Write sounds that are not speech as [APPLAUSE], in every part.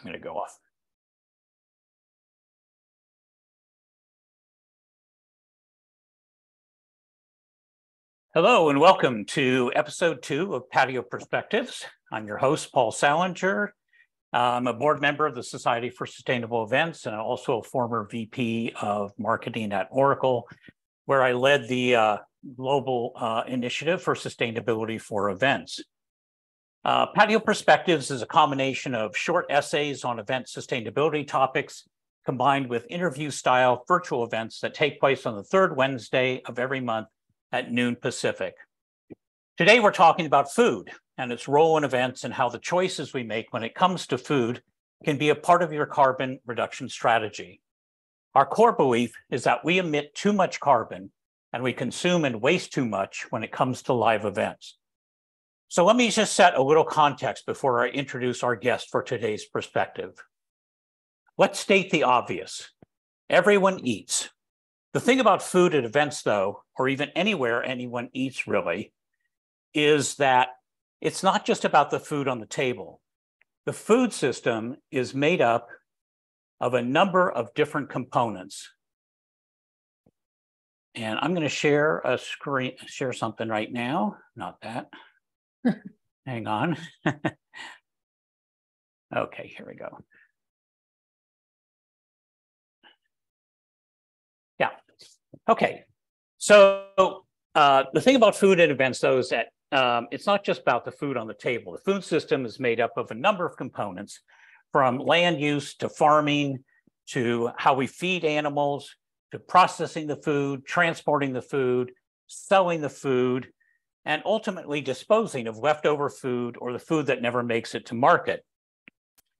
I'm going to go off. Hello and welcome to episode two of Patio Perspectives. I'm your host, Paul Salinger. I'm a board member of the Society for Sustainable Events and also a former VP of marketing at Oracle, where I led the uh, global uh, initiative for sustainability for events. Uh, Patio Perspectives is a combination of short essays on event sustainability topics combined with interview style virtual events that take place on the third Wednesday of every month at noon Pacific. Today, we're talking about food and its role in events and how the choices we make when it comes to food can be a part of your carbon reduction strategy. Our core belief is that we emit too much carbon and we consume and waste too much when it comes to live events. So let me just set a little context before I introduce our guest for today's perspective. Let's state the obvious. Everyone eats. The thing about food at events, though, or even anywhere anyone eats really, is that it's not just about the food on the table. The food system is made up of a number of different components. And I'm going to share a screen, share something right now. Not that. Hang on. [LAUGHS] okay, here we go. Yeah. Okay. So uh, the thing about food at events, though, is that um, it's not just about the food on the table. The food system is made up of a number of components from land use to farming to how we feed animals to processing the food, transporting the food, selling the food, and ultimately disposing of leftover food or the food that never makes it to market.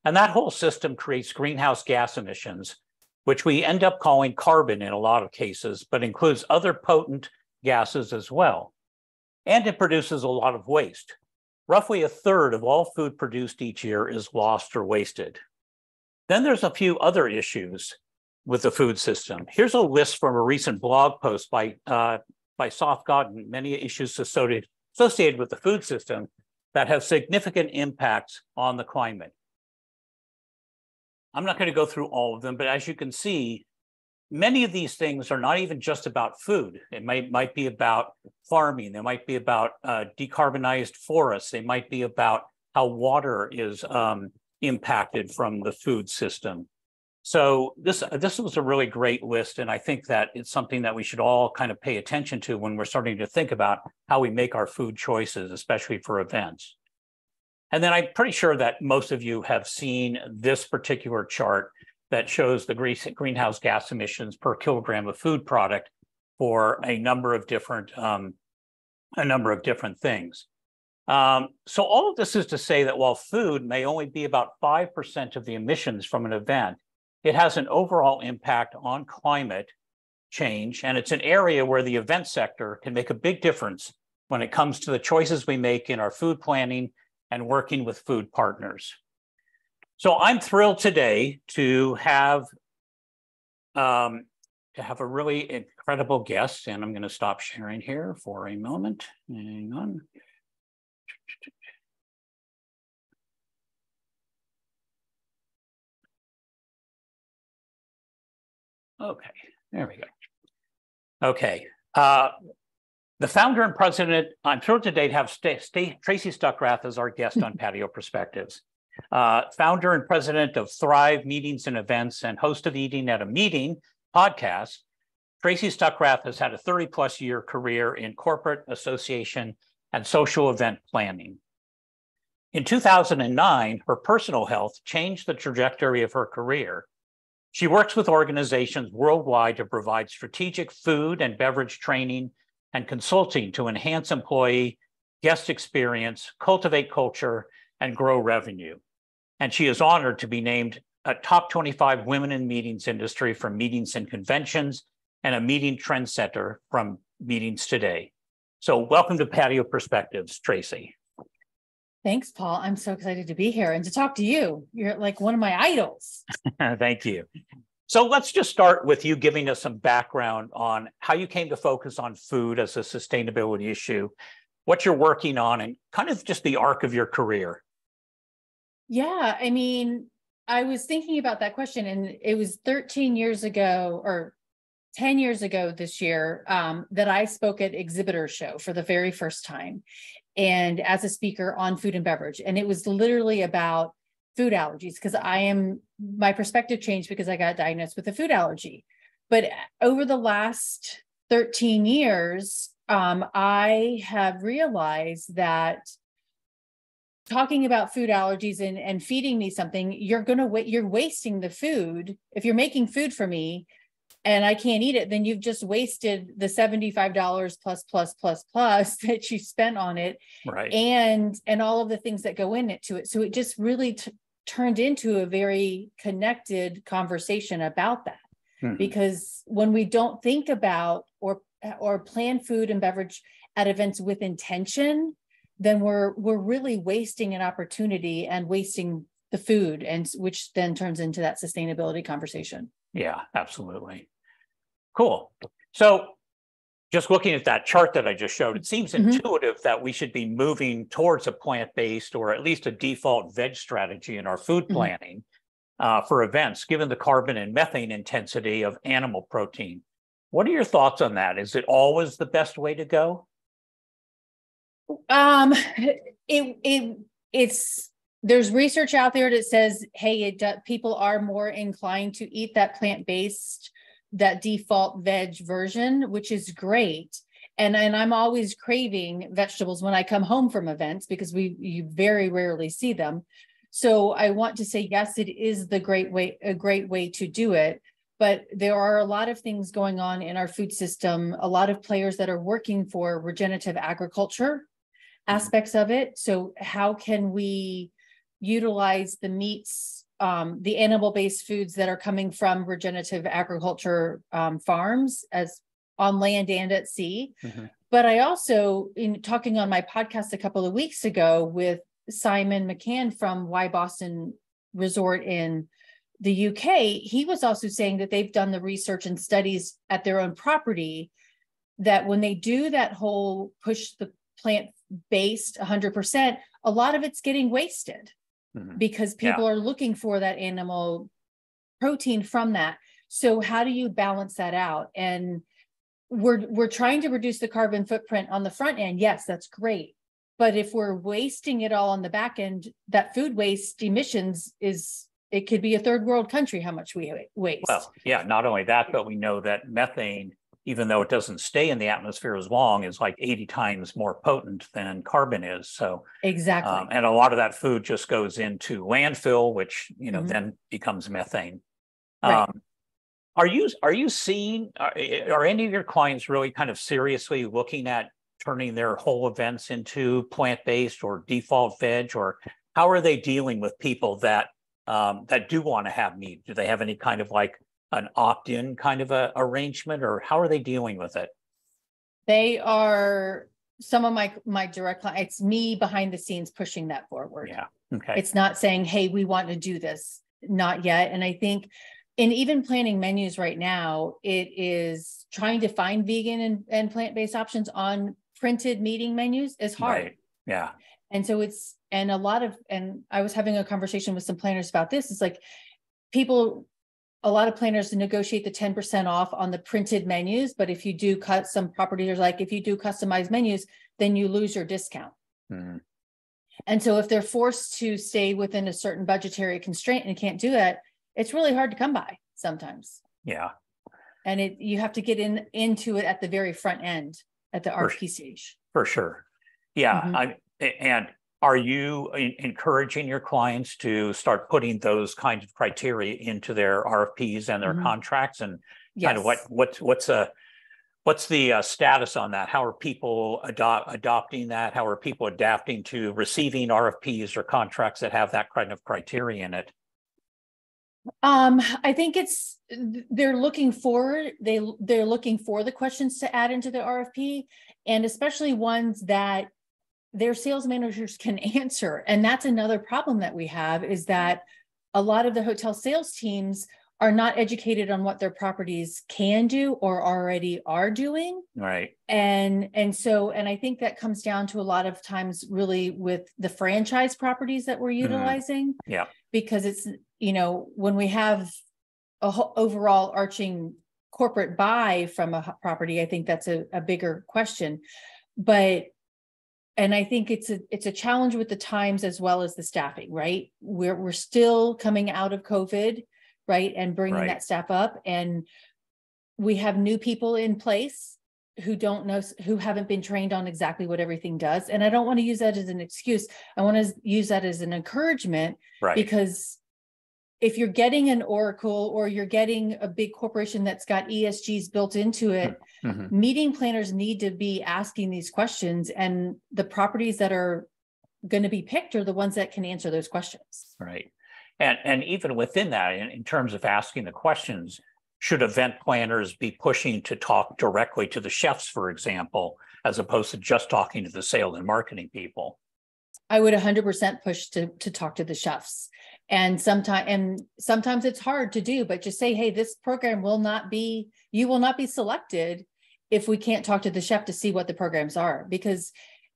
And that whole system creates greenhouse gas emissions, which we end up calling carbon in a lot of cases, but includes other potent gases as well. And it produces a lot of waste. Roughly a third of all food produced each year is lost or wasted. Then there's a few other issues with the food system. Here's a list from a recent blog post by uh, by Seth Godin, many issues associated, associated with the food system that have significant impacts on the climate. I'm not going to go through all of them, but as you can see, many of these things are not even just about food. It might, might be about farming. They might be about uh, decarbonized forests. They might be about how water is um, impacted from the food system. So this this was a really great list, and I think that it's something that we should all kind of pay attention to when we're starting to think about how we make our food choices, especially for events. And then I'm pretty sure that most of you have seen this particular chart that shows the greenhouse gas emissions per kilogram of food product for a number of different um, a number of different things. Um, so all of this is to say that while food may only be about 5% of the emissions from an event, it has an overall impact on climate change, and it's an area where the event sector can make a big difference when it comes to the choices we make in our food planning and working with food partners. So I'm thrilled today to have um, to have a really incredible guest, and I'm going to stop sharing here for a moment. Hang on. Okay, there we go. Okay. Uh, the founder and president, I'm thrilled today to have St- St- Tracy Stuckrath as our guest on [LAUGHS] Patio Perspectives. Uh, founder and president of Thrive Meetings and Events and host of Eating at a Meeting podcast, Tracy Stuckrath has had a 30 plus year career in corporate association and social event planning. In 2009, her personal health changed the trajectory of her career she works with organizations worldwide to provide strategic food and beverage training and consulting to enhance employee guest experience, cultivate culture, and grow revenue. And she is honored to be named a top 25 women in meetings industry from Meetings and Conventions and a meeting trend center from Meetings Today. So welcome to Patio Perspectives, Tracy. Thanks, Paul. I'm so excited to be here and to talk to you. You're like one of my idols. [LAUGHS] Thank you. So let's just start with you giving us some background on how you came to focus on food as a sustainability issue, what you're working on, and kind of just the arc of your career. Yeah, I mean, I was thinking about that question, and it was 13 years ago or 10 years ago this year um, that I spoke at Exhibitor Show for the very first time and as a speaker on food and beverage. And it was literally about food allergies because I am, my perspective changed because I got diagnosed with a food allergy. But over the last 13 years, um, I have realized that talking about food allergies and, and feeding me something, you're gonna wait, you're wasting the food. If you're making food for me, and I can't eat it, then you've just wasted the $75 plus plus plus plus [LAUGHS] that you spent on it. Right. And and all of the things that go in it to it. So it just really t- turned into a very connected conversation about that. Mm-hmm. Because when we don't think about or or plan food and beverage at events with intention, then we're we're really wasting an opportunity and wasting the food and which then turns into that sustainability conversation. Yeah, absolutely. Cool. So just looking at that chart that I just showed, it seems mm-hmm. intuitive that we should be moving towards a plant-based or at least a default veg strategy in our food mm-hmm. planning uh, for events, given the carbon and methane intensity of animal protein. What are your thoughts on that? Is it always the best way to go? Um, [LAUGHS] it it it's there's research out there that says, hey, it people are more inclined to eat that plant based that default veg version, which is great. And, and I'm always craving vegetables when I come home from events because we you very rarely see them. So I want to say yes, it is the great way a great way to do it. But there are a lot of things going on in our food system, a lot of players that are working for regenerative agriculture mm-hmm. aspects of it. So how can we utilize the meats um, the animal-based foods that are coming from regenerative agriculture um, farms as on land and at sea. Mm-hmm. But I also, in talking on my podcast a couple of weeks ago with Simon McCann from Wyboston Resort in the UK, he was also saying that they've done the research and studies at their own property that when they do that whole push the plant based 100%, a lot of it's getting wasted mm-hmm. because people yeah. are looking for that animal protein from that. So how do you balance that out? And we're we're trying to reduce the carbon footprint on the front end. Yes, that's great. But if we're wasting it all on the back end, that food waste emissions is it could be a third world country how much we waste. Well, yeah, not only that, but we know that methane even though it doesn't stay in the atmosphere as long, is like 80 times more potent than carbon is. So exactly, um, and a lot of that food just goes into landfill, which you know mm-hmm. then becomes methane. Right. Um, are you are you seeing are, are any of your clients really kind of seriously looking at turning their whole events into plant based or default veg, or how are they dealing with people that um, that do want to have meat? Do they have any kind of like an opt-in kind of a arrangement or how are they dealing with it? They are some of my my direct clients, it's me behind the scenes pushing that forward. Yeah. Okay. It's not saying, hey, we want to do this. Not yet. And I think in even planning menus right now, it is trying to find vegan and, and plant-based options on printed meeting menus is hard. Right. Yeah. And so it's and a lot of and I was having a conversation with some planners about this. It's like people a lot of planners negotiate the 10% off on the printed menus, but if you do cut some properties like if you do customized menus, then you lose your discount. Mm-hmm. And so if they're forced to stay within a certain budgetary constraint and can't do that, it's really hard to come by sometimes. Yeah. And it you have to get in into it at the very front end at the RFP stage. For sure. Yeah. Mm-hmm. I and are you encouraging your clients to start putting those kinds of criteria into their RFPs and their mm-hmm. contracts, and yes. kind of what what's what's a what's the uh, status on that? How are people adopt, adopting that? How are people adapting to receiving RFPs or contracts that have that kind of criteria in it? Um, I think it's they're looking for they they're looking for the questions to add into the RFP, and especially ones that their sales managers can [LAUGHS] answer. And that's another problem that we have is that a lot of the hotel sales teams are not educated on what their properties can do or already are doing. Right. And and so and i think that comes down to a lot of times really with the franchise properties that we're Mm-hmm. utilizing. Yeah. Because it's you know when we have a whole overall arching corporate buy from a property i think that's a, a bigger question. But and i think it's a it's a challenge with the times as well as the staffing right? We're we're still coming out of covid right and bringing Right. that staff up. And we have new people in place who don't know who haven't been trained on exactly what everything does. And i don't want to use that as an excuse. I want to use that as an encouragement right. because if you're getting an Oracle or you're getting a big corporation that's got ESGs built into it, Mhm. meeting planners need to be asking these questions and the properties that are going to be picked are the ones that can answer those questions. Right. And, and even within that, in, in terms of asking the questions, should event planners be pushing to talk directly to the chefs, for example, as opposed to just talking to the sales and marketing people? I would hundred percent push to to talk to the chefs. And sometimes and sometimes it's hard to do, but just say, hey, this program will not be, you will not be selected if we can't talk to the chef to see what the programs are. Because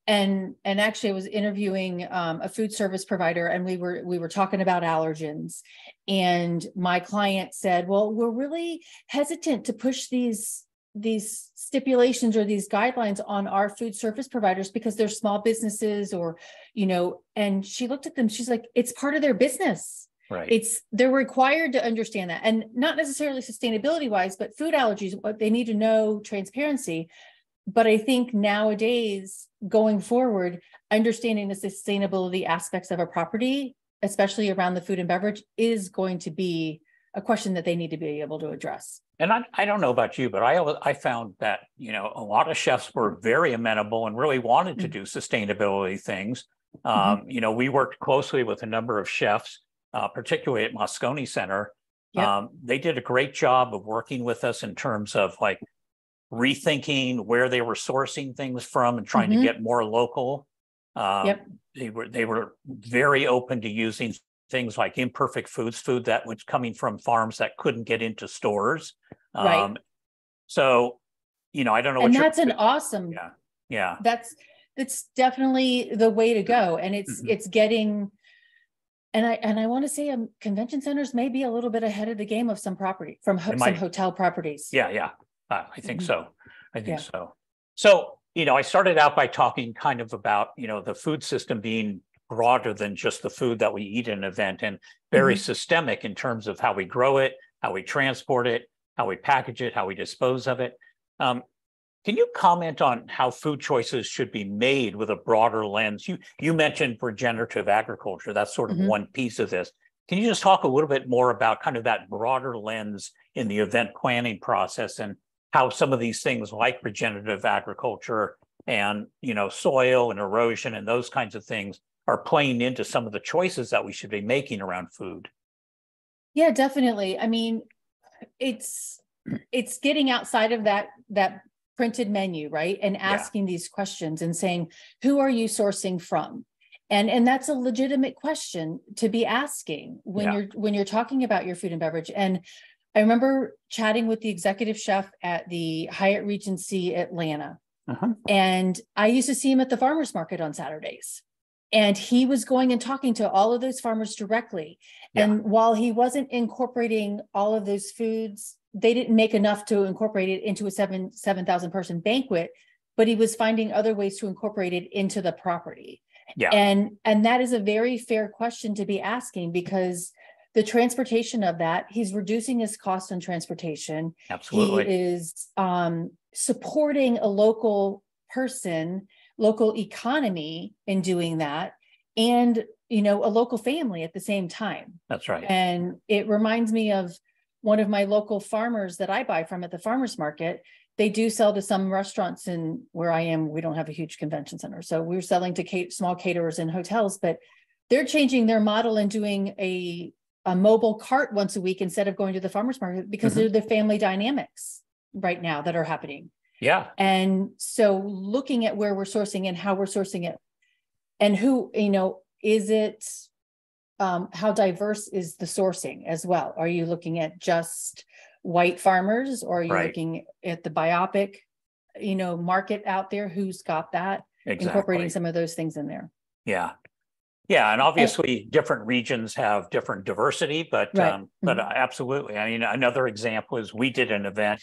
and and actually I was interviewing um, a food service provider and we were we were talking about allergens. And my client said, Well, we're really hesitant to push these these stipulations or these guidelines on our food service providers because they're small businesses or you know and she looked at them she's like it's part of their business Right. it's they're required to understand that and not necessarily sustainability wise but food allergies what they need to know transparency but i think nowadays going forward understanding the sustainability aspects of a property especially around the food and beverage is going to be a question that they need to be able to address And I, I don't know about you, but I, I found that, you know, a lot of chefs were very amenable and really wanted to Mhm. do sustainability things. Mhm. Um, you know, we worked closely with a number of chefs, uh, particularly at Moscone Center. Yep. Um, they did a great job of working with us in terms of like rethinking where they were sourcing things from and trying Mhm. to get more local. Um, Yep. They were, they were very open to using things like imperfect foods, food that was coming from farms that couldn't get into stores. Right. Um, so, you know, I don't know. and what that's an awesome Yeah. Yeah, that's that's definitely the way to go and it's Mhm. it's getting and i and i want to say um, convention centers may be a little bit ahead of the game of some property from ho- some hotel properties yeah, yeah. Uh, I think Mhm. so. I think Yeah. so. So, you know, I started out by talking kind of about, you know, the food system being broader than just the food that we eat in an event and very Mhm. systemic in terms of how we grow it, how we transport it, how we package it, how we dispose of it. Um, can you comment on how food choices should be made with a broader lens? You you mentioned regenerative agriculture. That's sort of Mhm. one piece of this. Can you just talk a little bit more about kind of that broader lens in the event planning process and how some of these things like regenerative agriculture and you know soil and erosion and those kinds of things are playing into some of the choices that we should be making around food? yeah definitely i mean it's it's getting outside of that that printed menu right and asking these questions and saying who are you sourcing from and and that's a legitimate question to be asking when Yeah. you're when you're talking about your food and beverage and i remember chatting with the executive chef at the hyatt regency atlanta Uh-huh. and I used to see him at the farmers market on Saturdays. And he was going and talking to all of those farmers directly. Yeah. And while he wasn't incorporating all of those foods, they didn't make enough to incorporate it into a seven, 7,000 person banquet, but he was finding other ways to incorporate it into the property. Yeah. And, and that is a very fair question to be asking because the transportation of that, he's reducing his cost on transportation Absolutely. he is um, supporting a local person, local economy in doing that, and you know a local family at the same time. That's right. And it reminds me of one of my local farmers that I buy from at the farmers market. They do sell to some restaurants in where I am. We don't have a huge convention center, so we're selling to small caterers and hotels, but they're changing their model and doing a a mobile cart once a week instead of going to the farmers market because Mhm. they're the family dynamics right now that are happening. Yeah. And so looking at where we're sourcing and how we're sourcing it and who, you know, is it um, how diverse is the sourcing as well? Are you looking at just white farmers or are you Right. looking at the BIPOC, you know, market out there? Who's got that? Incorporating some of those things in there. Yeah. Yeah, and obviously different regions have different diversity, but Right. um, but Mhm. absolutely. I mean, another example is we did an event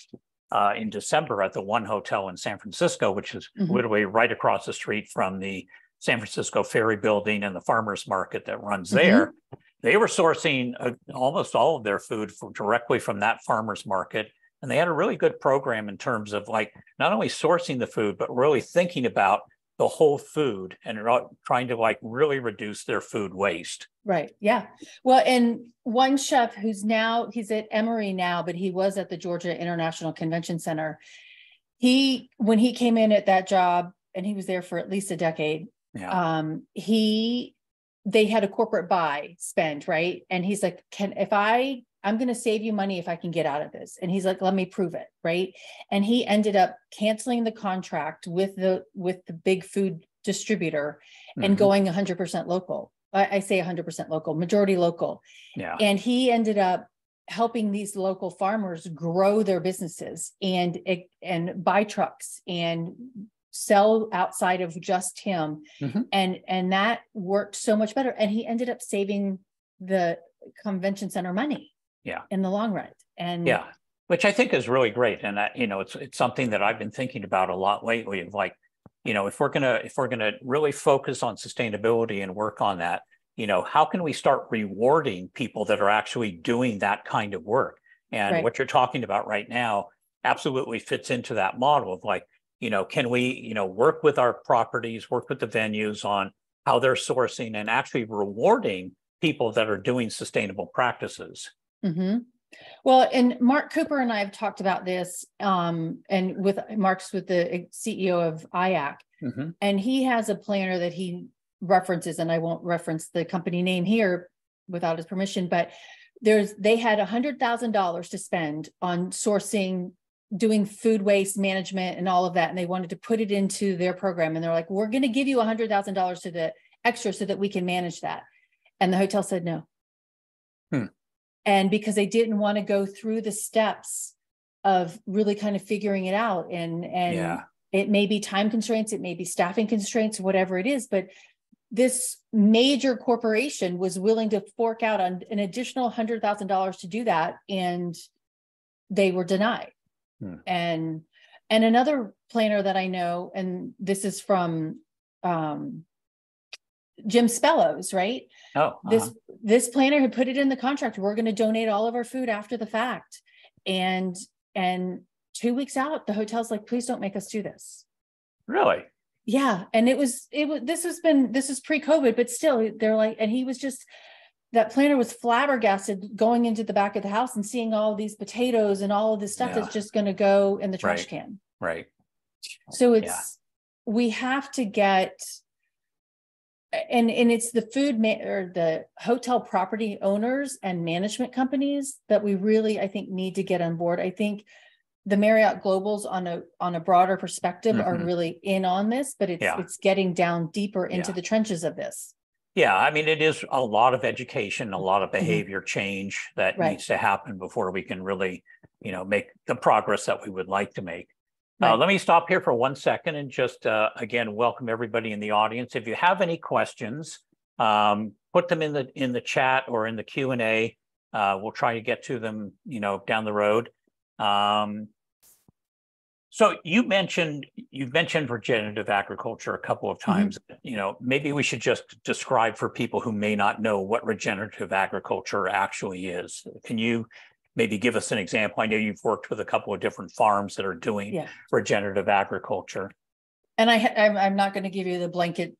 uh in December at the One Hotel in San Francisco, which is Mhm. literally right across the street from the San Francisco Ferry Building and the farmers market that runs Mhm. there. They were sourcing uh, almost all of their food from directly from that farmers market. And they had a really good program in terms of like not only sourcing the food, but really thinking about the whole food and ro- trying to like really reduce their food waste. Right. Yeah. Well, and one chef who's now he's at Emory now, but he was at the Georgia International Convention Center. He when he came in at that job, and he was there for at least a decade. Yeah. Um, he they had a corporate buy spend, right? And he's like, Can if I I'm gonna save you money if I can get out of this. And he's like, let me prove it, right? And he ended up canceling the contract with the with the big food distributor and Mhm. going 100% local. I, I say 100% local, majority local. Yeah. And he ended up helping these local farmers grow their businesses and and buy trucks and sell outside of just him. Mhm. And and that worked so much better. And he ended up saving the convention center money. Yeah. In the long run. And Yeah. Which I think is really great. And that, you know, it's it's something that I've been thinking about a lot lately of like, you know, if we're gonna if we're gonna really focus on sustainability and work on that, you know, how can we start rewarding people that are actually doing that kind of work? And Right. what you're talking about right now absolutely fits into that model of like, you know, can we, you know, work with our properties, work with the venues on how they're sourcing and actually rewarding people that are doing sustainable practices. Hmm Well, and Mark Cooper and I have talked about this, um, and with Mark's with the CEO of IACC, Mhm. and he has a planner that he references, and I won't reference the company name here without his permission, but there's they had a hundred thousand dollars to spend on sourcing, doing food waste management and all of that, and they wanted to put it into their program, and they're like, "We're going to give you a hundred thousand dollars to the extra so that we can manage that," and the hotel said no. Hmm. And because they didn't want to go through the steps of really kind of figuring it out and and Yeah. it may be time constraints, it may be staffing constraints, whatever it is, but this major corporation was willing to fork out on an additional hundred thousand dollars to do that, and they were denied. Hmm. And and another planner that I know, and this is from um Jim Spellos, right? Oh, This uh-huh. this planner had put it in the contract. We're going to donate all of our food after the fact, and and two weeks out, the hotel's like, please don't make us do this. really? Yeah, and it was it was this has been this is pre-COVID, but still they're like, and he was just that planner was flabbergasted going into the back of the house and seeing all these potatoes and all of this stuff Yeah. that's just going to go in the trash Right. can. Right. So it's we have to get and and it's the food ma- or the hotel property owners and management companies that we really I think need to get on board. I think the Marriott Globals on a on a broader perspective are Mhm. really in on this, but it's Yeah. it's getting down deeper into Yeah. the trenches of this. Yeah, I mean, it is a lot of education, a lot of behavior change that Mm-hmm. Right. needs to happen before we can really, you know, make the progress that we would like to make. Uh, Right. let me stop here for one second and just uh, again welcome everybody in the audience. If you have any questions, um, put them in the in the chat or in the Q and A. Uh, we'll try to get to them, you know, down the road. Um, so you mentioned you've mentioned regenerative agriculture a couple of Mm-hmm. times. You know, maybe we should just describe for people who may not know what regenerative agriculture actually is. Can you maybe give us an example? I know you've worked with a couple of different farms that are doing Yeah. regenerative agriculture. And I, I'm I'm not going to give you the blanket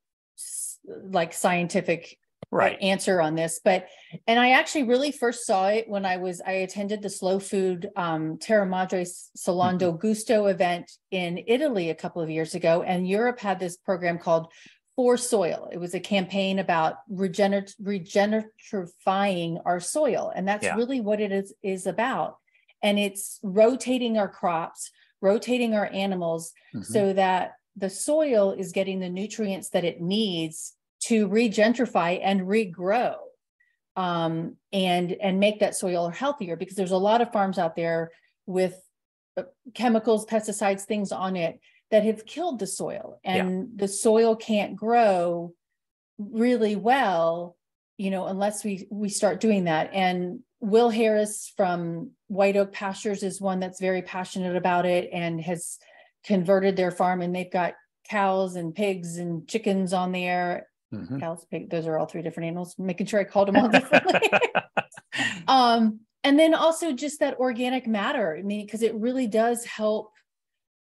like scientific Right. answer on this, but and I actually really first saw it when I was I attended the slow food um Terra Madre Salone del Gusto event in Italy a couple of years ago, and Europe had this program called For Soil. It was a campaign about regener- regeneratifying our soil, and that's Yeah. really what it is is about. And it's rotating our crops, rotating our animals, Mhm. so that the soil is getting the nutrients that it needs to regentrify and regrow. um, and and make that soil healthier because there's a lot of farms out there with uh, chemicals, pesticides, things on it that have killed the soil, and yeah. the soil can't grow really well, you know, unless we we start doing that. And Will Harris from White Oak Pastures is one that's very passionate about it and has converted their farm, and they've got cows and pigs and chickens on there Mm-hmm. Cows, pig, those are all three different animals, making sure I called them all differently. [LAUGHS] [LAUGHS] um, and then also just that organic matter. I mean, because it really does help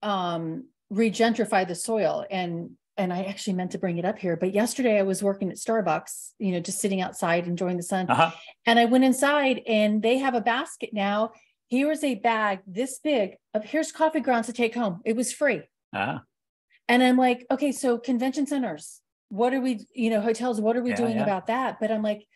um regentrify the soil. And and I actually meant to bring it up here, but yesterday I was working at Starbucks, you know, just sitting outside enjoying the sun. Uh-huh. And I went inside and they have a basket now. Here is a bag this big of here's coffee grounds to take home. It was free. Uh-huh. And I'm like, okay, so convention centers, what are we, you know, hotels, what are we yeah, doing yeah. about that? But I'm like,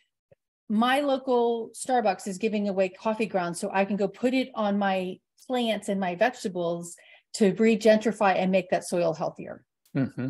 my local Starbucks is giving away coffee grounds so I can go put it on my plants and my vegetables to regentrify and make that soil healthier. Mm-hmm.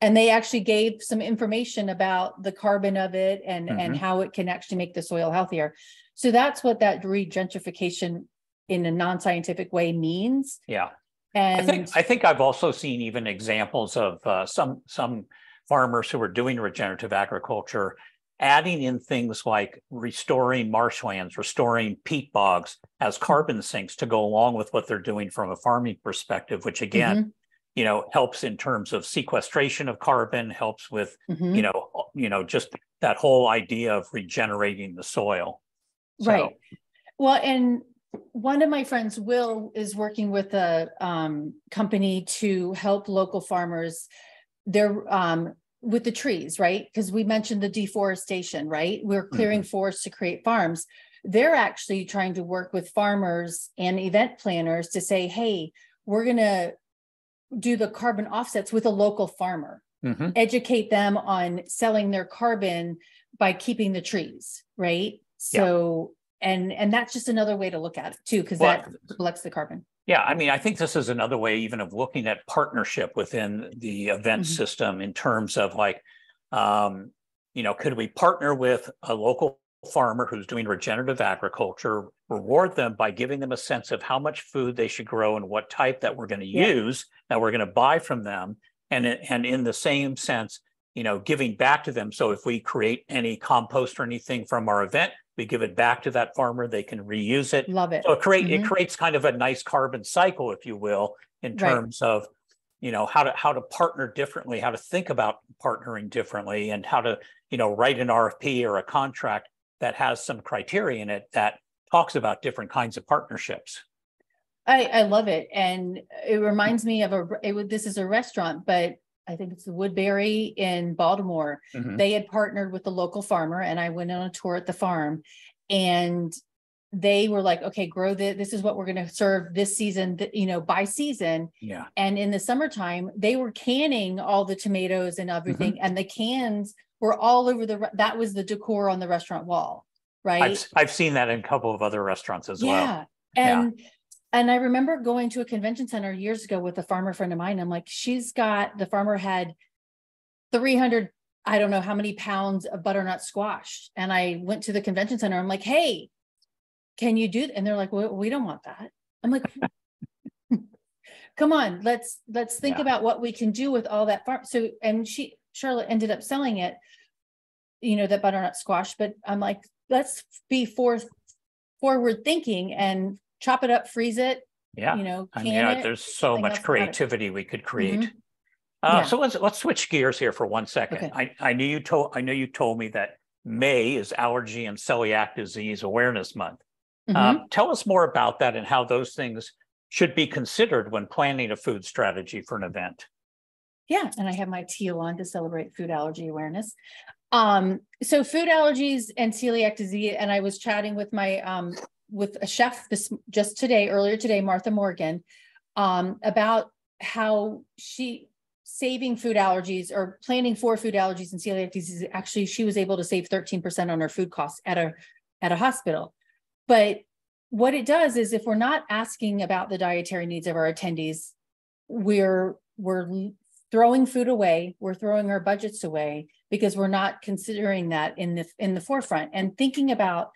And they actually gave some information about the carbon of it and mm-hmm. and how it can actually make the soil healthier. So that's what that regentrification in a non-scientific way means. Yeah. And I think I think I've also seen even examples of uh, some some farmers who are doing regenerative agriculture adding in things like restoring marshlands, restoring peat bogs as carbon sinks to go along with what they're doing from a farming perspective, which again, mm-hmm. you know, helps in terms of sequestration of carbon, helps with, mm-hmm. you know, you know, just that whole idea of regenerating the soil. So, right. Well, and one of my friends, Will, is working with a um, company to help local farmers they're um, with the trees, right? Because we mentioned the deforestation, right? We're clearing mm-hmm. forests to create farms. They're actually trying to work with farmers and event planners to say, hey, we're going to do the carbon offsets with a local farmer, mm-hmm. educate them on selling their carbon by keeping the trees, right? So, yeah. and and that's just another way to look at it too, because well, that collects the carbon. Yeah, I mean, I think this is another way even of looking at partnership within the event mm-hmm. system in terms of like, um, you know, could we partner with a local farmer who's doing regenerative agriculture, reward them by giving them a sense of how much food they should grow and what type that we're going to yeah. use that we're going to buy from them, and and in the same sense, you know, giving back to them. So if we create any compost or anything from our event, we give it back to that farmer they can reuse it love it so it create mm-hmm. it creates kind of a nice carbon cycle if you will in terms right. of you know how to how to partner differently how to think about partnering differently and how to you know write an rfp or a contract that has some criteria in it that talks about different kinds of partnerships i i love it and it reminds me of a it, this is a restaurant but I think it's the Woodberry in Baltimore. Mm-hmm. They had partnered with the local farmer, and I went on a tour at the farm, and they were like, "Okay, grow this. This is what we're going to serve this season. You know, by season." Yeah. And in the summertime, they were canning all the tomatoes and everything, mm-hmm. and the cans were all over the. That was the decor on the restaurant wall, right? I've, I've seen that in a couple of other restaurants as yeah. well. And yeah. And I remember going to a convention center years ago with a farmer friend of mine. I'm like, she's got the farmer had 300, I don't know how many pounds of butternut squash. And I went to the convention center. I'm like, hey, can you do? And they're like, well, we don't want that. I'm like, [LAUGHS] come on, let's let's think yeah. about what we can do with all that farm. So and she Charlotte ended up selling it, you know, that butternut squash. But I'm like, let's be forth forward thinking and chop it up, freeze it. Yeah. You know, I mean, it, there's so much creativity we could create. Mm-hmm. Uh, yeah. So let's let's switch gears here for one second. Okay. I, I knew you told I know you told me that May is Allergy and Celiac Disease Awareness Month. Mm-hmm. Um, tell us more about that and how those things should be considered when planning a food strategy for an event. Yeah, and I have my teal on to celebrate food allergy awareness. Um, so food allergies and celiac disease, and I was chatting with my um, with a chef this just today, earlier today, Martha Morgan, um, about how she saving food allergies or planning for food allergies and celiac disease. Actually, she was able to save 13% on her food costs at a at a hospital. But what it does is if we're not asking about the dietary needs of our attendees, we're we're throwing food away, we're throwing our budgets away, because we're not considering that in the in the forefront and thinking about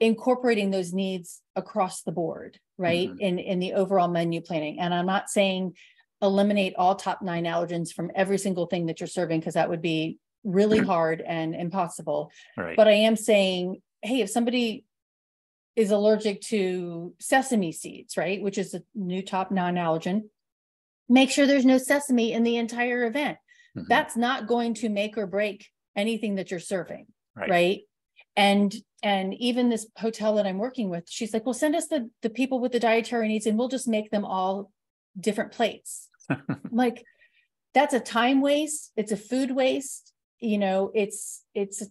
incorporating those needs across the board, right? Mm-hmm. In in the overall menu planning. And I'm not saying eliminate all top nine allergens from every single thing that you're serving because that would be really [CLEARS THROAT] hard and impossible. Right. But I am saying, hey, if somebody is allergic to sesame seeds, right, which is a new top non-allergen, make sure there's no sesame in the entire event. Mm-hmm. That's not going to make or break anything that you're serving, right? right? And and even this hotel that I'm working with, she's like, "Well, send us the the people with the dietary needs, and we'll just make them all different plates." [LAUGHS] like, that's a time waste. It's a food waste. You know, it's it's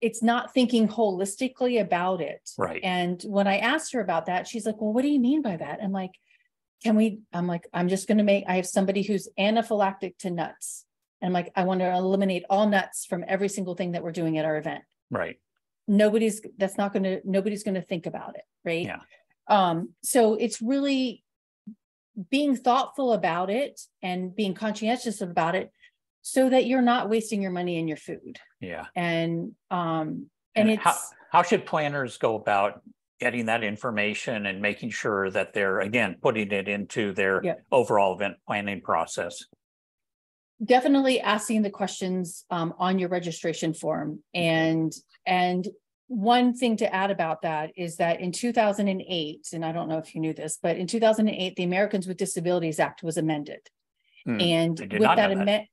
it's not thinking holistically about it. Right. And when I asked her about that, she's like, Well, what do you mean by that? I'm like, Can we? I'm like, I'm just going to make, I have somebody who's anaphylactic to nuts. And I'm like, I want to eliminate all nuts from every single thing that we're doing at our event. Right. Nobody's, that's not going to, nobody's going to think about it. Right. Yeah. Um, so it's really being thoughtful about it and being conscientious about it so that you're not wasting your money in your food. Yeah. And um and, and it's how, how should planners go about getting that information and making sure that they're again putting it into their yeah. overall event planning process? Definitely asking the questions um, on your registration form and and one thing to add about that is that in 2008 and i don't know if you knew this but in 2008 the americans with disabilities act was amended hmm, and with that, amendment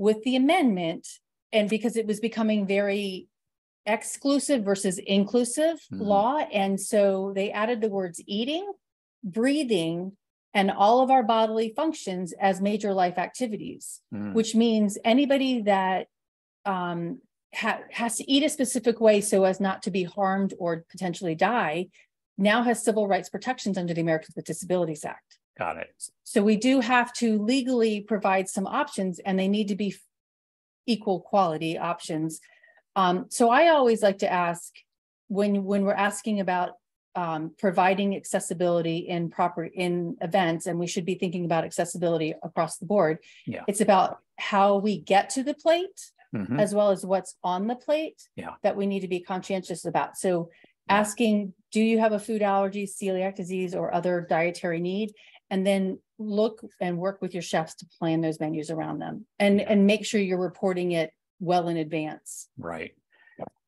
with the amendment, and because it was becoming very exclusive versus inclusive mm-hmm. law. And so they added the words eating, breathing, and all of our bodily functions as major life activities, mm. which means anybody that um, ha- has to eat a specific way so as not to be harmed or potentially die now has civil rights protections under the Americans with Disabilities Act. Got it. So we do have to legally provide some options and they need to be equal quality options. Um, so I always like to ask when when we're asking about um, providing accessibility in proper in events, and we should be thinking about accessibility across the board. Yeah. It's about how we get to the plate mm-hmm. as well as what's on the plate yeah. that we need to be conscientious about. So asking, do you have a food allergy, celiac disease, or other dietary need? and then look and work with your chefs to plan those menus around them and and make sure you're reporting it well in advance right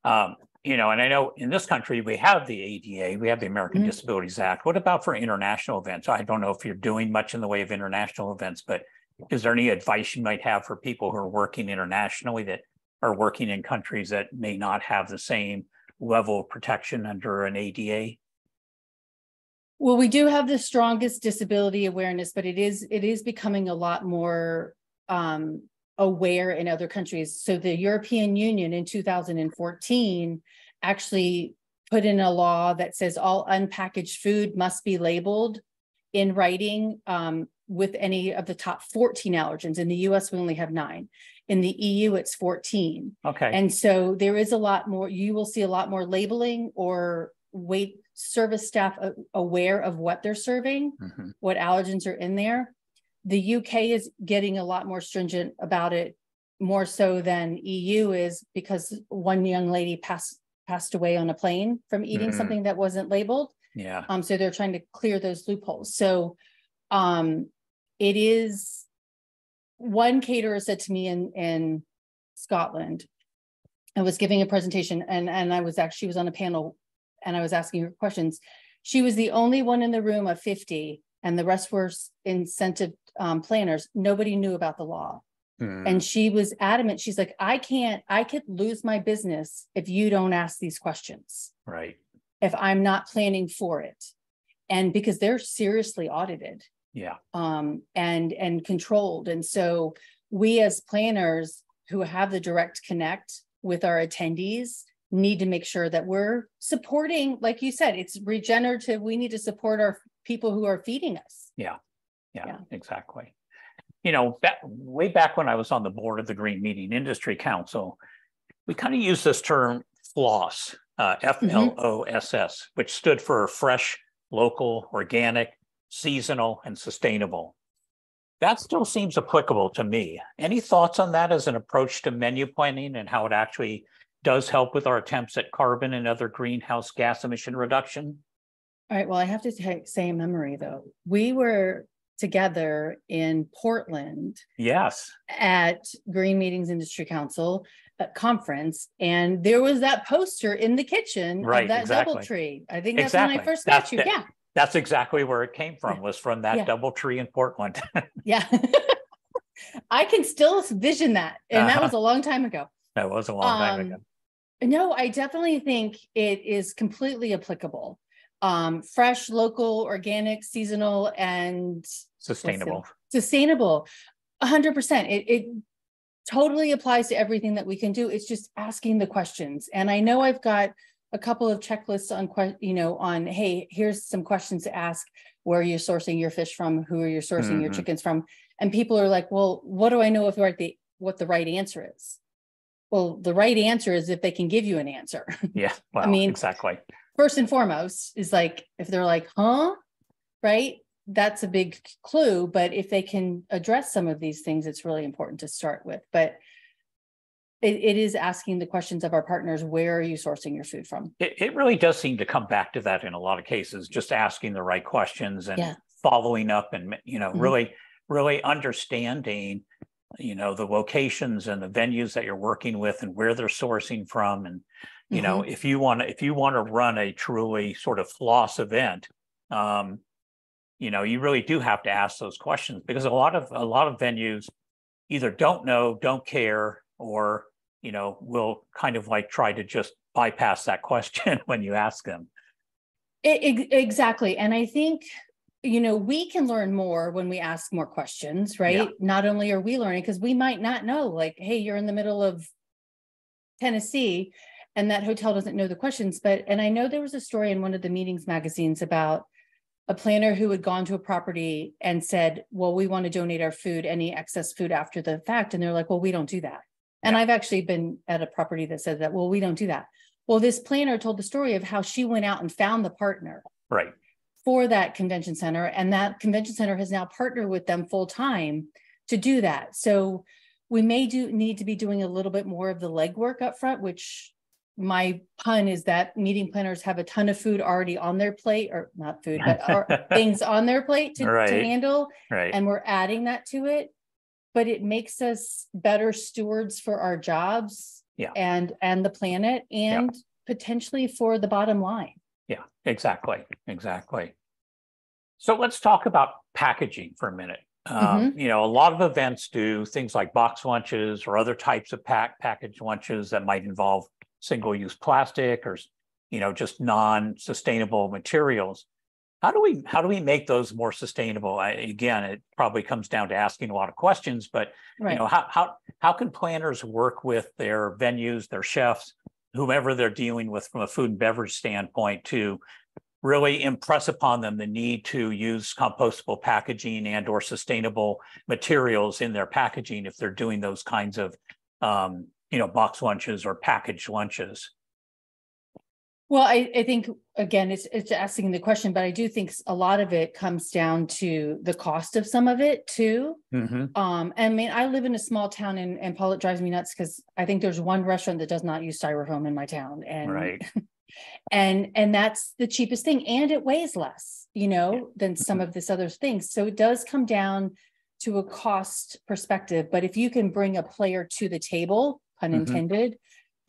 um, you know and i know in this country we have the ada we have the american mm-hmm. disabilities act. What about for international events? I don't know if you're doing much in the way of international events but is there any advice you might have for people who are working internationally that are working in countries that may not have the same level of protection under an ada well, we do have the strongest disability awareness, but it is it is becoming a lot more um, aware in other countries. So the European Union in 2014 actually put in a law that says all unpackaged food must be labeled in writing um, with any of the top 14 allergens. In the US, we only have nine. In the EU, it's 14. Okay. And so there is a lot more, you will see a lot more labeling or wait service staff aware of what they're serving, mm-hmm. what allergens are in there. The UK is getting a lot more stringent about it, more so than EU is, because one young lady passed passed away on a plane from eating mm-hmm. something that wasn't labeled. Yeah. Um. So they're trying to clear those loopholes. So, um, it is. One caterer said to me in in Scotland, I was giving a presentation, and and I was actually was on a panel and I was asking her questions. She was the only one in the room of 50, and the rest were incentive um, planners. Nobody knew about the law. Mm. And she was adamant. She's like, I can't, I could lose my business if you don't ask these questions. Right. If I'm not planning for it. And because they're seriously audited. Yeah. Um, and and controlled. And so we as planners who have the direct connect with our attendees need to make sure that we're supporting, like you said, it's regenerative. We need to support our people who are feeding us. Yeah, yeah, yeah. exactly. You know, back, way back when I was on the board of the Green Meeting Industry Council, we kind of used this term FLOSS, uh, F L O S S, which stood for fresh, local, organic, seasonal, and sustainable. that still seems applicable to me. Any thoughts on that as an approach to menu planning and how it actually does help with our attempts at carbon and other greenhouse gas emission reduction? All right, well, I have to say memory though, we were together in Portland Yes, at Green Meetings Industry Council uh, conference, and there was that poster in the kitchen Right, of that double exactly. tree. I think that's when I Exactly. first That's met you. it. Yeah, that's exactly where it came from, was from Yeah. that double tree in Portland. [LAUGHS] yeah. [LAUGHS] I can still vision that, and that Uh-huh. was a long time ago. That was a long time Um, ago. No, I definitely think it is completely applicable. Um, fresh, local, organic, seasonal, and Sustainable. sustainable. A hundred percent. It, it totally applies to everything that we can do. It's just asking the questions. And I know I've got a couple of checklists on, you know, on, hey, here's some questions to ask. Where are you sourcing your fish from? Who are you sourcing your Mhm. chickens from? And people are like, well, what do I know if right the, what the right answer is? Well, the right answer is if they can give you an answer. [LAUGHS] Yeah, well, I mean- exactly. First and foremost is like if they're like huh right that's a big clue but if they can address some of these things it's really important to start with but it, it is asking the questions of our partners where are you sourcing your food from It, it really does seem to come back to that in a lot of cases, just asking the right questions and Yeah. following up and, you know, Mhm. really, really understanding, you know, the locations and the venues that you're working with and where they're sourcing from. And, you Mm-hmm. know, if you want to, if you want to run a truly sort of FLOSS event, um, you know, you really do have to ask those questions because a lot of, a lot of venues either don't know, don't care, or, you know, will kind of like try to just bypass that [LAUGHS] question when you ask them. Ex- exactly and i think you know we can learn more when we ask more questions right Yeah. not only are we learning because we might not know like hey you're in the middle of tennessee and that hotel doesn't know the questions but and i know there was a story in one of the meetings magazines about a planner who had gone to a property and said well we want to donate our food any excess food after the fact and they're like well we don't do that and Yeah. i've actually been at a property that said that well we don't do that well this planner told the story of how she went out and found the partner Right. for that convention center and that convention center has now partnered with them full time to do that so we may do need to be doing a little bit more of the legwork up front which my pun is that meeting planners have a ton of food already on their plate or not food but [LAUGHS] things on their plate to, Right. to handle Right. and we're adding that to it but it makes us better stewards for our jobs Yeah. and and the planet and potentially for the bottom line Yeah, exactly, exactly. So let's talk about packaging for a minute. Um, You know, a lot of events do things like box lunches or other types of pack package lunches that might involve single-use plastic or, you know, just non-sustainable materials. How do we how do we make those more sustainable? I, again, it probably comes down to asking a lot of questions, but right you know how how how can planners work with their venues their chefs whomever they're dealing with from a food and beverage standpoint to really impress upon them the need to use compostable packaging and or sustainable materials in their packaging if they're doing those kinds of um, you know box lunches or packaged lunches Well, I, I think, again, it's, it's asking the question, but I do think a lot of it comes down to the cost of some of it too. Mhm. Um, I mean, I live in a small town and, and Paul, it drives me nuts because I think there's one restaurant that does not use styrofoam in my town and. right [LAUGHS] And, and that's the cheapest thing and it weighs less, you know, than some Mhm. of this other things. So it does come down to a cost perspective, but if you can bring a player to the table, pun Mhm.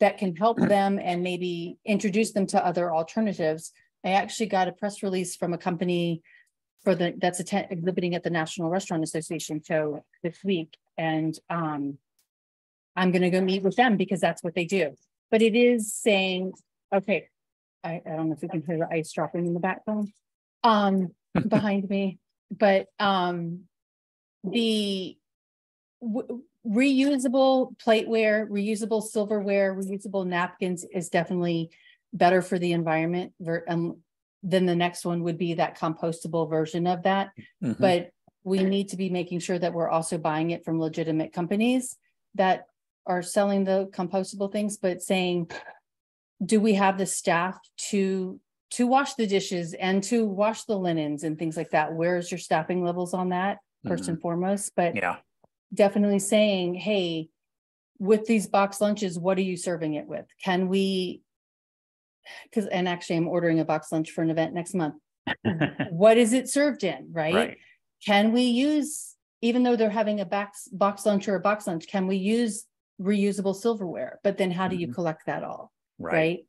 that can help [CLEARS THROAT] them and maybe introduce them to other alternatives. I actually got a press release from a company for the, that's exhibiting at the National Restaurant Association show this week. And um, I'm gonna go meet with them because that's what they do. But it is saying, okay, I, I don't know if you can hear the ice dropping in the background, um, [LAUGHS] behind me, but um, the w- reusable plateware, reusable silverware, reusable napkins is definitely better for the environment. um, then the next one would be that compostable version of that. Mhm. But we need to be making sure that we're also buying it from legitimate companies that are selling the compostable things, but saying, do we have the staff to, to wash the dishes and to wash the linens and things like that? Where's your staffing levels on that? first and foremost, but Yeah, definitely saying, hey, with these box lunches, what are you serving it with? Can we? Because, and actually, I'm ordering a box lunch for an event next month. [LAUGHS] What is it served in, right? right, Can we use, even though they're having a box, box lunch or a box lunch, can we use reusable silverware? But then how do you Mhm. collect that all? right. right?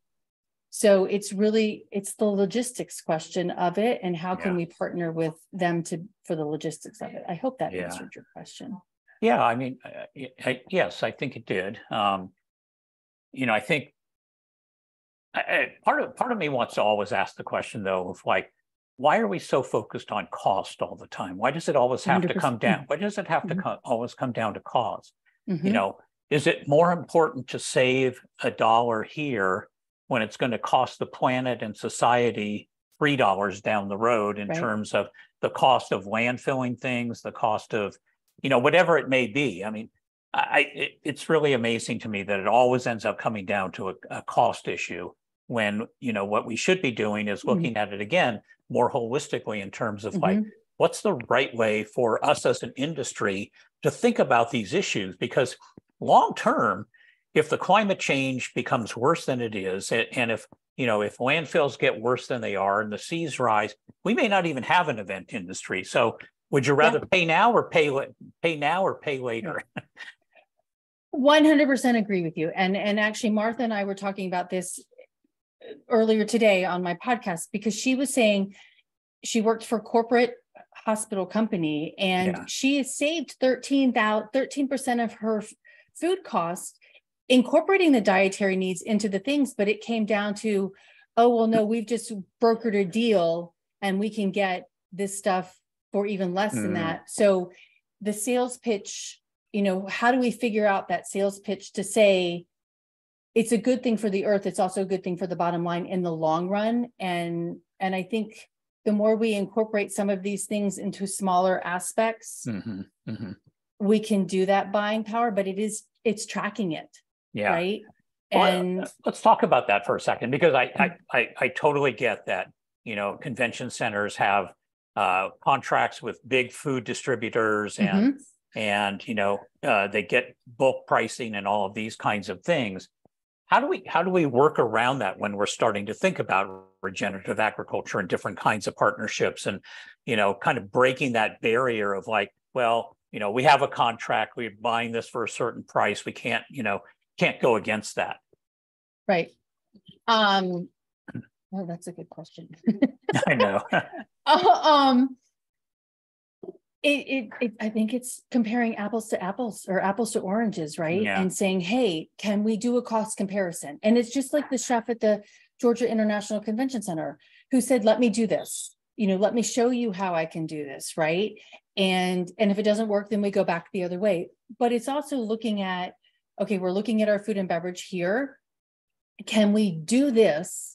So it's really, it's the logistics question of it and how can we partner with them to, for the logistics of it? I hope that Yeah. answered your question. Yeah, I mean, y- I- yes, I think it did. Um, you know, I think I, I, part of part of me wants to always ask the question though of like, why are we so focused on cost all the time? Why does it always have to 100%. come down? Why does it have to Mhm. co- always come down to cost? You Mhm. know, is it more important to save a dollar here when it's going to cost the planet and society three dollars down the road in Right. terms of the cost of landfilling things, the cost of, you know, whatever it may be? I mean, I, it, it's really amazing to me that it always ends up coming down to a, a cost issue when, you know, what we should be doing is Mhm. looking at it again more holistically in terms of like, Mhm. what's the right way for us as an industry to think about these issues? Because long term, if the climate change becomes worse than it is, and if you know if landfills get worse than they are and the seas rise, we may not even have an event industry. So, would you rather pay now or pay pay now or pay later? [LAUGHS] One hundred percent agree with you. And, and actually Martha and I were talking about this earlier today on my podcast because she was saying she worked for corporate hospital company and Yeah. she has saved 13 13% of her food cost incorporating the dietary needs into the things, but it came down to, oh, well, no, we've just brokered a deal and we can get this stuff for even less than Mm. that. So the sales pitch, you know, how do we figure out that sales pitch to say it's a good thing for the earth, it's also a good thing for the bottom line in the long run. And and I think the more we incorporate some of these things into smaller aspects, Mhm, mhm. we can do that buying power, but it is it's tracking it, Yeah. right? Well, And uh, let's talk about that for a second because I, I I I totally get that. You know, convention centers have uh, contracts with big food distributors and Mhm. and you know uh, they get bulk pricing and all of these kinds of things. How do we how do we work around that when we're starting to think about regenerative agriculture and different kinds of partnerships and you know kind of breaking that barrier of like well you know we have a contract we're buying this for a certain price we can't you know can't go against that right. Um, well, that's a good question. [LAUGHS] I know. [LAUGHS] Uh, [LAUGHS] um it, it it i think it's comparing apples to apples or apples to oranges right? Yeah. and saying hey can we do a cost comparison? And it's just like the chef at the georgia international convention center who said let me do this. You know let me show you how i can do this right? And and if it doesn't work then we go back the other way. But it's also looking at okay we're looking at our food and beverage here. Can we do this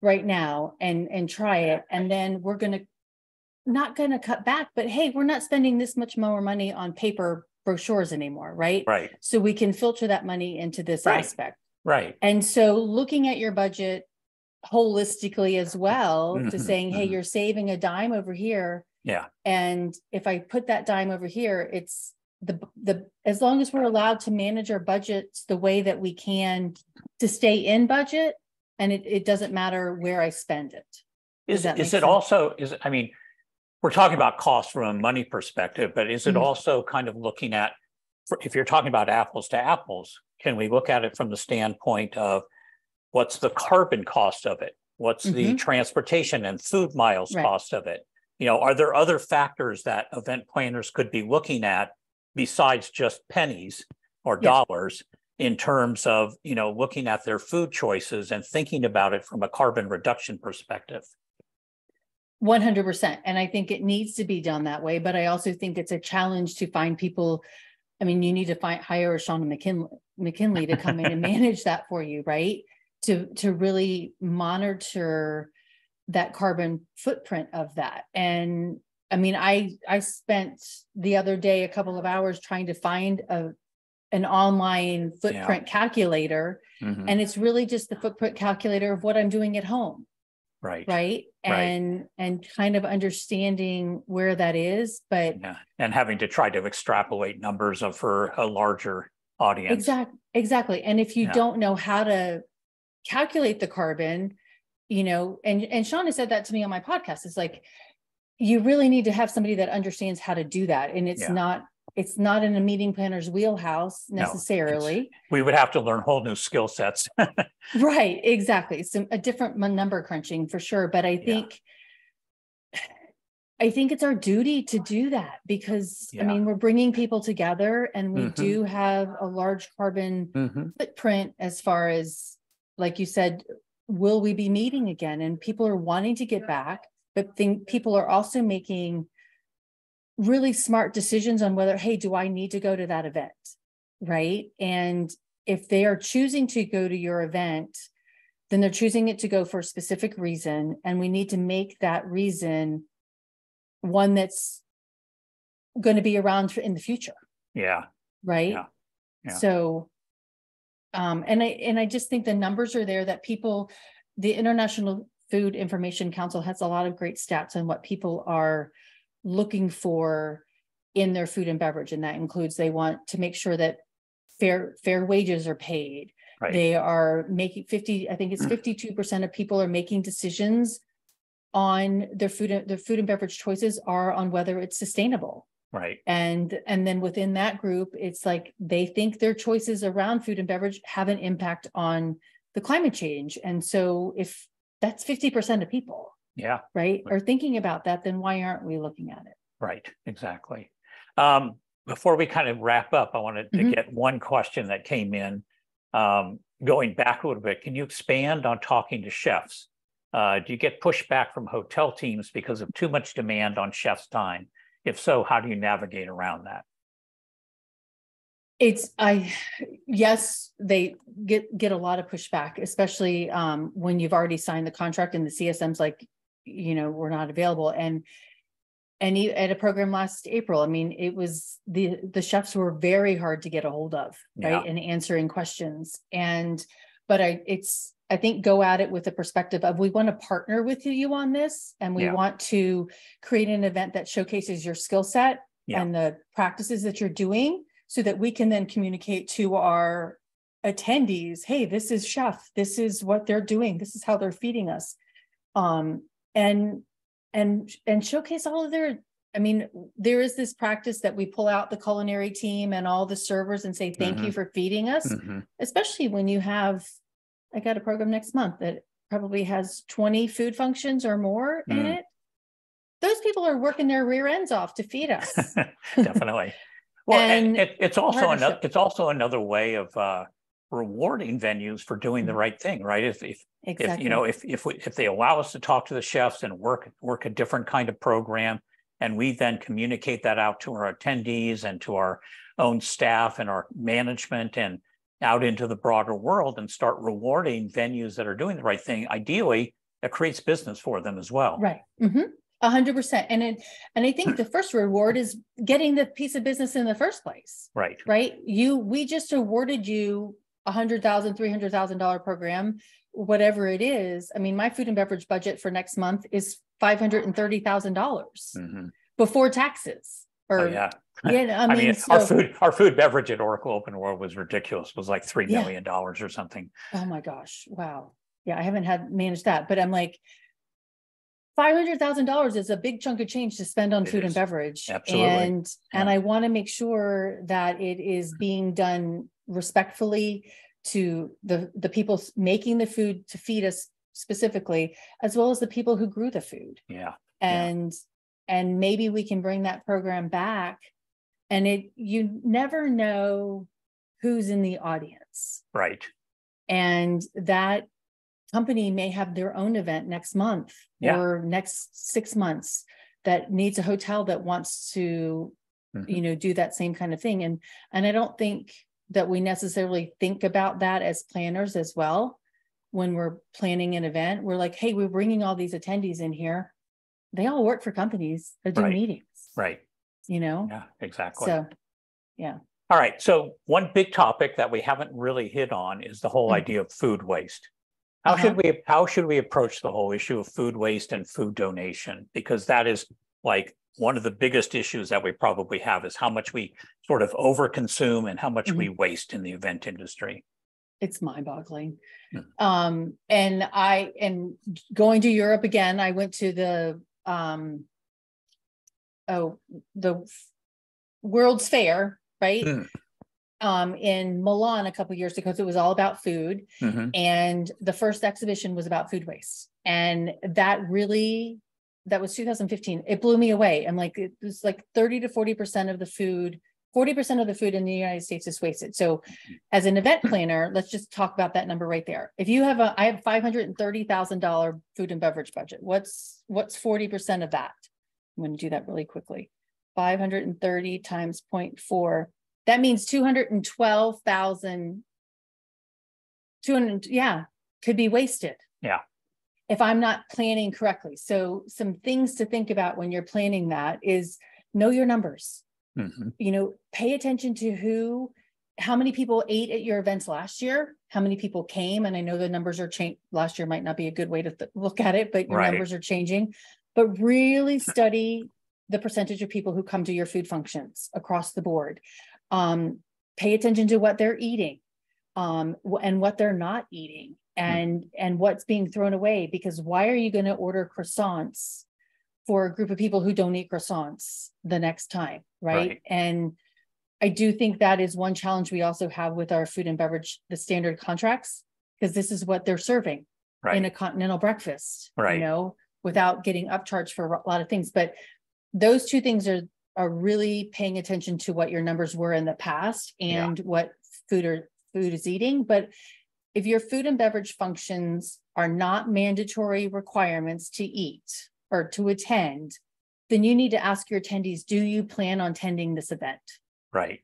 right now and and try it and then we're going to not going to cut back but hey we're not spending this much more money on paper brochures anymore right right, so we can filter that money into this Right. aspect right. and so looking at your budget holistically as well to Mhm, saying hey mhm. you're saving a dime over here Yeah. and if i put that dime over here it's the the as long as we're allowed to manage our budgets the way that we can to stay in budget and it, it doesn't matter where i spend it Does Is, that is it sense? also, is, I mean, we're talking about cost from a money perspective, but is it Mhm. also kind of looking at, if you're talking about apples to apples, can we look at it from the standpoint of what's the carbon cost of it? What's the transportation and food miles Right. cost of it? You know, are there other factors that event planners could be looking at besides just pennies or Yes. dollars in terms of, you know, looking at their food choices and thinking about it from a carbon reduction perspective? One hundred percent. And I think it needs to be done that way, but I also think it's a challenge to find people. I mean, you need to find, hire a Shauna McKinley, McKinley to come in and manage that for you, right? To, to really monitor that carbon footprint of that. And I mean, I, I spent the other day, a couple of hours trying to find a, an online footprint calculator. Mhm. And it's really just the footprint calculator of what I'm doing at home. Right. right? Right. And and kind of understanding where that is, but Yeah. And having to try to extrapolate numbers of for a larger audience. exactly exactly. And if you Yeah. don't know how to calculate the carbon, you know, and and Shauna said that to me on my podcast. It's like you really need to have somebody that understands how to do that. And it's Yeah. not it's not in a meeting planner's wheelhouse necessarily. We would have to learn whole new skill sets. [LAUGHS] Right, exactly. Some a different number crunching for sure, but I Yeah. think I think it's our duty to do that because I mean, we're bringing people together and we Mhm. do have a large carbon Mhm. footprint as far as like you said, will we be meeting again? And people are wanting to get back, but think people are also making really smart decisions on whether, hey, do I need to go to that event? Right. And if they are choosing to go to your event, then they're choosing it to go for a specific reason. And we need to make that reason one that's going to be around in the future Yeah. right? Yeah, yeah. So, um, and I, and I just think the numbers are there that people, the International Food Information Council has a lot of great stats on what people are looking for in their food and beverage, and that includes they want to make sure that fair, fair wages are paid. Right. They are making fifty, I think it's mm. fifty-two percent of people are making decisions on their food, and- their food and beverage choices are on whether it's sustainable. Right. And, and then within that group, it's like they think their choices around food and beverage have an impact on the climate change. And so if that's fifty percent of people, Yeah. right, Or thinking about that, then why aren't we looking at it? Right, exactly. Um, before we kind of wrap up, I wanted to Mhm. get one question that came in. Um, going back a little bit, can you expand on talking to chefs? Uh, do you get pushback from hotel teams because of too much demand on chefs' time? If so, how do you navigate around that? It's, I, yes, they get, get a lot of pushback, especially um, when you've already signed the contract and the CSM's like, you know, we're not available and and e- at a program last April, I mean, it was the, the chefs were very hard to get a hold of, Yeah. right? And answering questions and, but I, it's, I think go at it with the perspective of, we want to partner with you on this and we Yeah. want to create an event that showcases your skill set Yeah. and the practices that you're doing so that we can then communicate to our attendees, hey, this is chef, this is what they're doing, this is how they're feeding us. Um, and, and, and showcase all of their, I mean, there is this practice that we pull out the culinary team and all the servers and say, thank you for feeding us, Mhm. especially when you have, I got a program next month that probably has twenty food functions or more in Mm. it. Those people are working their rear ends off to feed us. [LAUGHS] Definitely. Well, [LAUGHS] and And it, it's also another, it's also another way of uh, rewarding venues for doing the Mhm. right thing, right? If, if if you know if if we, if they allow us to talk to the chefs and work work a different kind of program and we then communicate that out to our attendees and to our own staff and our management and out into the broader world and start rewarding venues that are doing the right thing ideally it creates business for them as well Right. Mm-hmm. A hundred percent. And it, and I think the [CLEARS THROAT] first reward is getting the piece of business in the first place, right right? You, we just awarded you a hundred thousand, three hundred thousand dollar program, whatever it is. I mean, my food and beverage budget for next month is five hundred and thirty thousand dollars Mhm. before taxes. Oh, Or, yeah yeah, I [LAUGHS] I mean, mean, our food, our food beverage at Oracle Open World was ridiculous. It was like three Yeah. million dollars or something. Oh my gosh, wow. Yeah, I haven't had managed that, but I'm like. Five hundred thousand dollars is a big chunk of change to spend on It food and beverage. Absolutely. And, and I want to make sure that it is being done respectfully to the, the people making the food to feed us specifically, as well as the people who grew the food. Yeah, And, and maybe we can bring that program back. And it, you never know who's in the audience. right. And that company may have their own event next month Yeah. or next six months that needs a hotel that wants to, Mhm. you know, do that same kind of thing. And, and I don't think that we necessarily think about that as planners as well. When we're planning an event, we're like, hey, we're bringing all these attendees in here. They all work for companies that do Right. meetings, Right. you know? Yeah, exactly. So, yeah. All right. So one big topic that we haven't really hit on is the whole Mm. idea of food waste. How Uh-huh. should we, how should we approach the whole issue of food waste and food donation? Because that is like one of the biggest issues that we probably have is how much we sort of overconsume and how much Mm-hmm. we waste in the event industry. it's mind boggling. Hmm. Um, and I, and going to Europe again, I went to the, um, oh, the World's Fair, right? Hmm. Um, in Milan a couple years ago, 'cause it was all about food. Mhm. And the first exhibition was about food waste. And that really, that was 2015. It blew me away. I'm like, it was like 30 to 40% of the food, 40% of the food in the United States is wasted. So as an event [CLEARS THROAT] planner, let's just talk about that number right there. If you have a, I have $530,000 food and beverage budget. What's, what's 40% of that? I'm going to do that really quickly. 530 times 0.4. That means 212,000 200 yeah could be wasted Yeah. If i'm not planning correctly. So some things to think about when you're planning that is know your numbers. Mhm. you know pay attention to who how many people ate at your events last year how many people came and i know the numbers are changed last year might not be a good way to th- look at it but your Right. numbers are changing. But really study the percentage of people who come to your food functions across the board. Um, pay attention to what they're eating um, and what they're not eating Hmm. and and what's being thrown away because why are you going to order croissants for a group of people who don't eat croissants the next time right, Right. and i do think that is one challenge we also have with our food and beverage the standard contracts because this is what they're serving in a continental breakfast Right. you know without getting upcharged for a lot of things but those two things are are really paying attention to what your numbers were in the past Yeah. and what food or food is eating but if your food and beverage functions are not mandatory requirements to eat or to attend then you need to ask your attendees do you plan on attending this event right,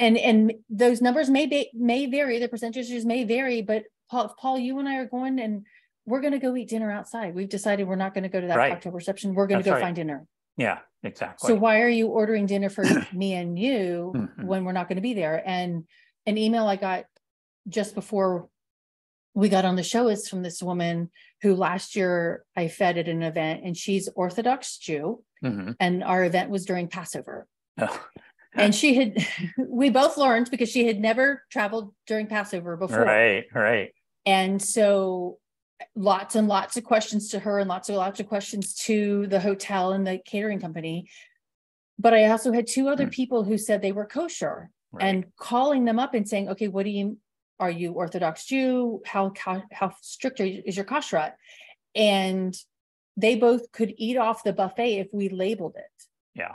and and those numbers may be may vary the percentages may vary but paul paul you and i are going and we're going to go eat dinner outside we've decided we're not going to go to that Right. cocktail reception we're going to That's go right. find dinner yeah, exactly. so why are you ordering dinner for [CLEARS THROAT] me and you Mhm. when we're not going to be there and an email i got just before we got on the show is from this woman who last year i fed at an event and she's orthodox jew Mhm. and our event was during passover Ugh. and she had [LAUGHS] we both learned because she had never traveled during passover before Right, right, and so lots and lots of questions to her and lots and lots of questions to the hotel and the catering company but i also had two other Hmm. people who said they were kosher right. and calling them up and saying okay what do you are you orthodox jew how how, strict are you, is your kashrut and they both could eat off the buffet if we labeled it Yeah.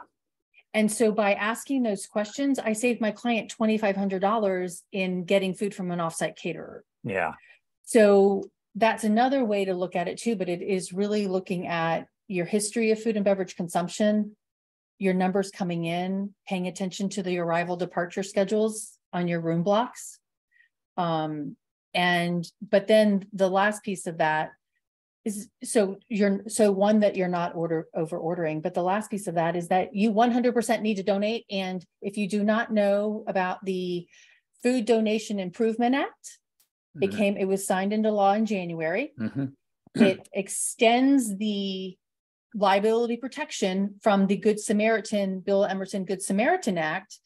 and so by asking those questions i saved my client $2500 in getting food from an offsite caterer Yeah, so that's another way to look at it too, but it is really looking at your history of food and beverage consumption, your numbers coming in, paying attention to the arrival departure schedules on your room blocks. Um, and, but then the last piece of that is, so you're, so one that you're not order, over ordering, but the last piece of that is that you one hundred percent need to donate. And if you do not know about the Food Donation Improvement Act, Mhm. it came, it was signed into law in January. Mhm. It extends the liability protection from the Good Samaritan, Bill Emerson Good Samaritan Act.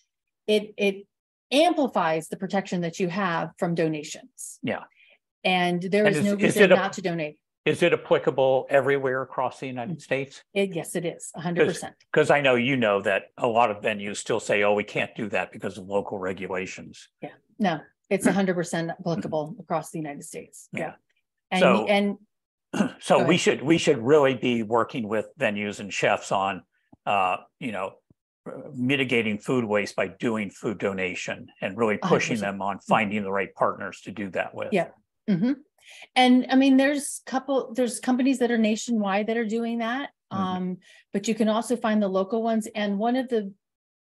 It, it amplifies the protection that you have from donations. Yeah. And there And is is- no is reason it a- not to donate. Is it applicable everywhere across the. United States? It, yes, it is, hundred percent. Because I know you know that a lot of venues still say, oh, we can't do that because of local regulations. Yeah, no, it's hundred percent applicable across the United States. Yeah. And, So- and [CLEARS THROAT] So we should, we should really be working with venues and chefs on, uh, you know, mitigating food waste by doing food donation and really pushing 100%. them on finding the right partners to do that with. Yeah. hmm And I mean, there's couple, there's companies that are nationwide that are doing that. Mhm. Um, but you can also find the local ones. And one of the,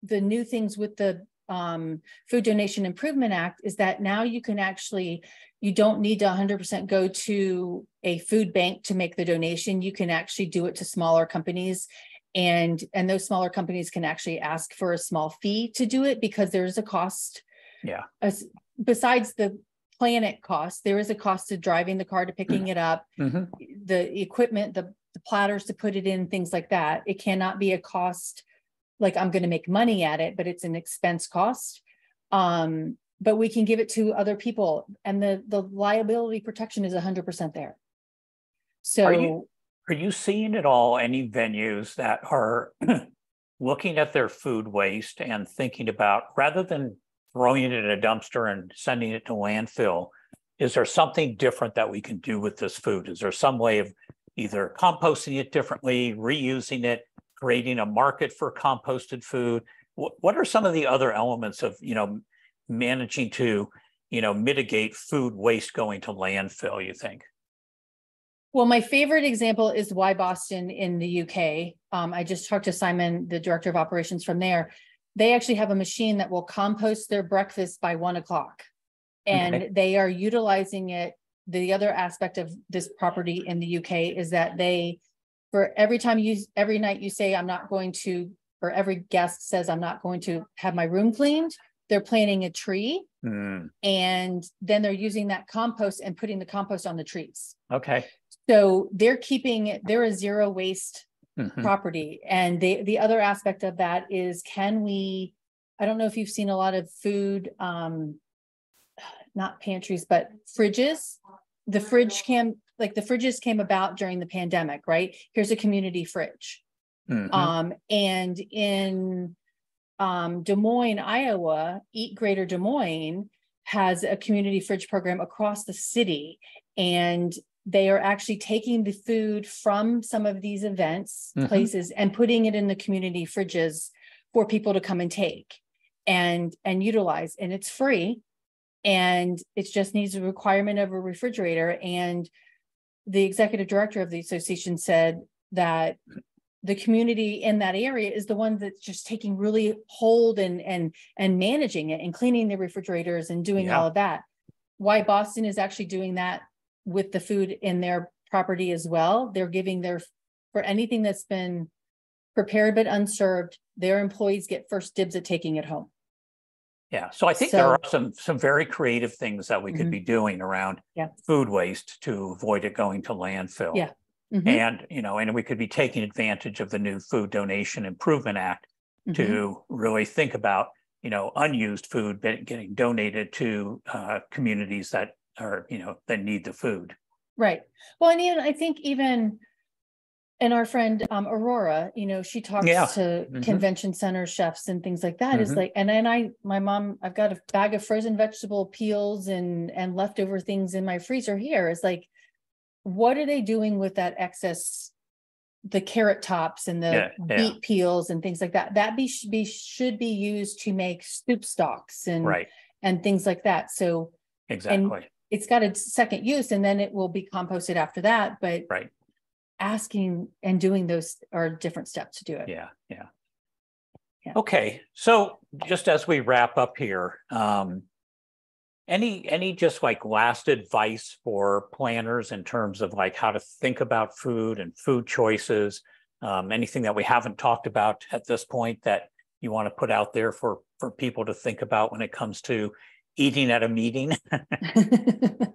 the new things with the um, Food Donation Improvement Act is that now you can actually, you don't need to hundred percent go to a food bank to make the donation. You can actually do it to smaller companies. And, and those smaller companies can actually ask for a small fee to do it because there's a cost Yeah. as besides the planet cost. There is a cost to driving the car to picking it up, Mhm. the equipment, the, the platters to put it in, things like that. It cannot be a cost. Like I'm gonna make money at it, but it's an expense cost. Um, but we can give it to other people and the, the liability protection is hundred percent there. Are you- So, Are you seeing at all any venues that are [CLEARS THROAT] looking at their food waste and thinking about, rather than throwing it in a dumpster and sending it to landfill, is there something different that we can do with this food? Is there some way of either composting it differently, reusing it, creating a market for composted food? What, are some of the other elements of, you know, managing to, you know, mitigate food waste going to landfill, you think? Well, my favorite example is Wyboston in the UK. Um, I just talked to Simon, the director of operations from there. They actually have a machine that will compost their breakfast by one o'clock. Okay. And they are utilizing it. The other aspect of this property in the UK is that they, for every time you, every night you say, I'm not going to, or every guest says, I'm not going to have my room cleaned, they're planting a tree Hmm, and then they're using that compost and putting the compost on the trees. okay. So they're keeping, it. they're a zero waste Mhm. property. And the, the other aspect of that is can we, I don't know if you've seen a lot of food, um, not pantries, but fridges. The fridge came, like the fridges came about during the pandemic, right? Here's a community fridge. Mhm. Um, and in um, Des Moines, Iowa, Eat Greater Des Moines has a community fridge program across the city. And they are actually taking the food from some of these events, Mhm. places, and putting it in the community fridges for people to come and take and and utilize. And it's free. And it just needs a requirement of a refrigerator. And the executive director of the association said that the community in that area is the one that's just taking really hold and and and managing it and cleaning the refrigerators and doing Yeah. all of that. Wyboston is actually doing that with the food in their property as well. They're giving their for anything that's been prepared but unserved, their employees get first dibs at taking it home. Yeah, so I think there are some, some very creative things that we could Mhm. be doing around Yeah. food waste to avoid it going to landfill. Yeah. Mhm, And, you know, and we could be taking advantage of the new Food Donation Improvement Act mhm. to really think about, you know, unused food getting donated to uh, communities that are, you know, that need the food. Right. Well, and even I think even and our friend um Aurora, you know, she talks Yeah. to Mhm. convention center chefs and things like that. Is Mhm. like, and then I, my mom, I've got a bag of frozen vegetable peels and and leftover things in my freezer here is like, what are they doing with that excess? The carrot tops and the Yeah, yeah. beet peels and things like that. That be should be should be used to make soup stocks and Right, and things like that. So exactly. It's got a second use and then it will be composted after that, but Right. asking and doing those are different steps to do it. Yeah, yeah. Yeah. Okay, so just as we wrap up here, um, any, any just like last advice for planners in terms of like how to think about food and food choices? Um, anything that we haven't talked about at this point that you want to put out there for, for people to think about when it comes to eating at a meeting? [LAUGHS] [LAUGHS]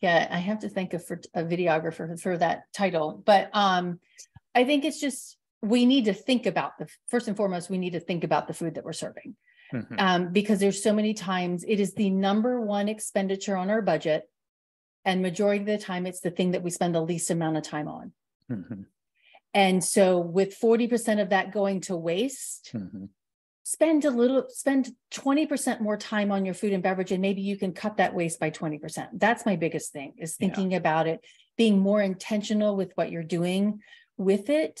Yeah, I have to think of for a videographer for that title, but um, I think it's just, we need to think about the, first and foremost, we need to think about the food that we're serving. Mhm. Um, because there's so many times, it is the number one expenditure on our budget. And majority of the time, it's the thing that we spend the least amount of time on. Mhm, And so with forty percent of that going to waste, mhm. Spend a little, spend twenty percent more time on your food and beverage, and maybe you can cut that waste by twenty percent. That's my biggest thing, is Yeah. thinking about it, being more intentional with what you're doing with it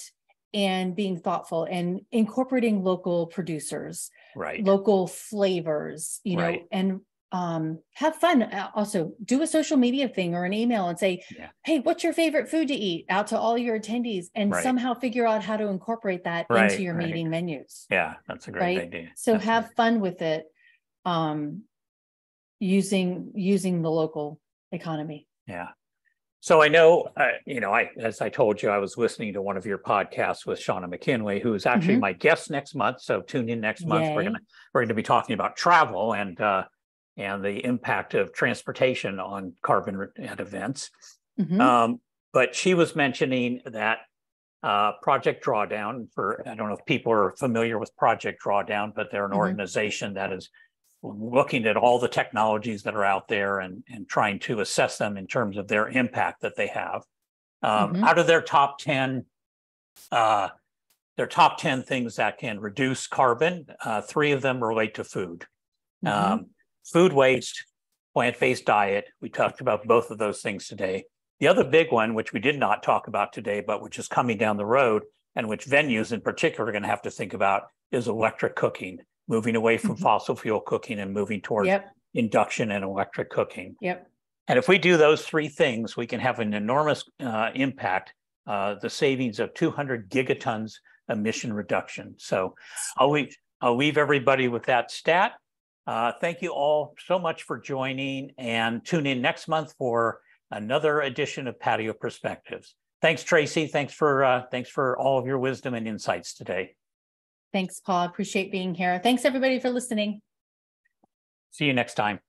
and being thoughtful and incorporating local producers, Right, local flavors, you know, Right. and um have fun. Uh, Also, do a social media thing or an email and say, Yeah. hey, what's your favorite food to eat out to all your attendees and Right. somehow figure out how to incorporate that Right, into your right. meeting menus. yeah, that's a great idea. So That's have fun with it. Um using using the local economy. Yeah. So I know, uh, you know, I, as I told you, I was listening to one of your podcasts with Shauna McKinley, who is actually Mhm. my guest next month. So tune in next month. We're gonna, we're gonna be talking about travel and, uh, and the impact of transportation on carbon at events. Mhm. Um, but she was mentioning that uh, Project Drawdown for, I don't know if people are familiar with Project Drawdown, but they're an Mhm. organization that is looking at all the technologies that are out there and, and trying to assess them in terms of their impact that they have. Um, Mhm. Out of their top 10, uh, their top 10 things that can reduce carbon, uh, three of them relate to food. Mhm. Um, food waste, plant-based diet. We talked about both of those things today. The other big one, which we did not talk about today, but which is coming down the road and which venues in particular are going to have to think about is electric cooking, moving away from Mhm. fossil fuel cooking and moving towards Yep, induction and electric cooking. yep. And if we do those three things, we can have an enormous uh, impact, uh, the savings of 200 gigatons emission reduction. So I'll leave, I'll leave everybody with that stat. Uh, thank you all so much for joining and tune in next month for another edition of Patio Perspectives. Thanks, Tracy. Thanks for uh, thanks for all of your wisdom and insights today. Thanks, Paul. Appreciate being here. Thanks, everybody, for listening. See you next time.